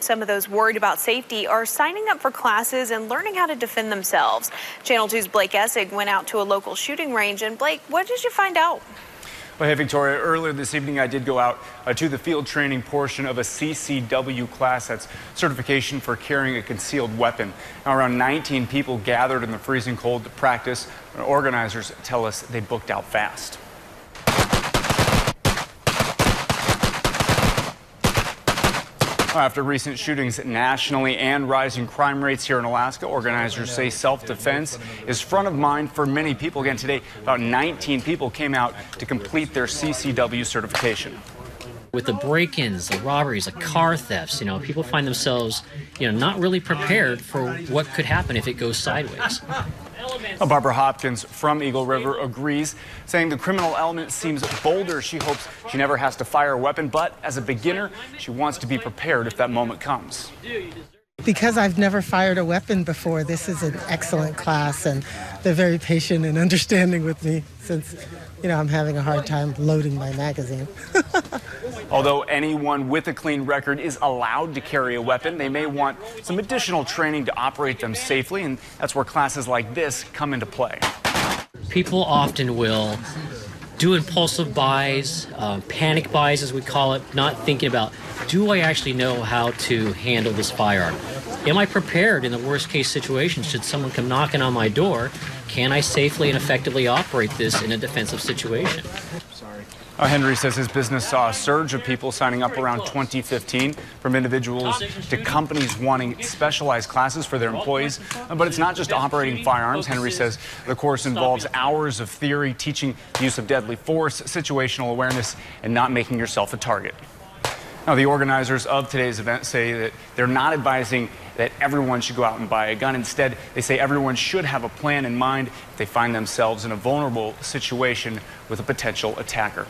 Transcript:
Some of those worried about safety are signing up for classes and learning how to defend themselves. Channel 2's Blake Essig went out to a local shooting range. And Blake, what did you find out? Well, hey, Victoria, earlier this evening I did go out uh, to the field training portion of a CCW class. That's certification for carrying a concealed weapon. Now, around 19 people gathered in the freezing cold to practice. Organizers tell us they booked out fast. After recent shootings nationally and rising crime rates here in Alaska, organizers say self-defense is front of mind for many people. Again, today, about 19 people came out to complete their CCW certification. With the break-ins, the robberies, the car thefts, you know, people find themselves, you know, not really prepared for what could happen if it goes sideways. Well, Barbara Hopkins from Eagle River agrees, saying the criminal element seems bolder. She hopes she never has to fire a weapon, but as a beginner, she wants to be prepared if that moment comes. Because I've never fired a weapon before, this is an excellent class, and they're very patient and understanding with me since, you know, I'm having a hard time loading my magazine. Although anyone with a clean record is allowed to carry a weapon, they may want some additional training to operate them safely, and that's where classes like this come into play. People often will do impulsive buys, uh, panic buys as we call it, not thinking about do I actually know how to handle this firearm? Am I prepared in the worst case situation? Should someone come knocking on my door? Can I safely and effectively operate this in a defensive situation? Sorry. Uh, Henry says his business saw a surge of people signing up around 2015 from individuals to companies wanting specialized classes for their employees. Uh, but it's not just operating firearms. Henry says the course involves hours of theory, teaching use of deadly force, situational awareness, and not making yourself a target. Now, the organizers of today's event say that they're not advising that everyone should go out and buy a gun. Instead, they say everyone should have a plan in mind if they find themselves in a vulnerable situation with a potential attacker.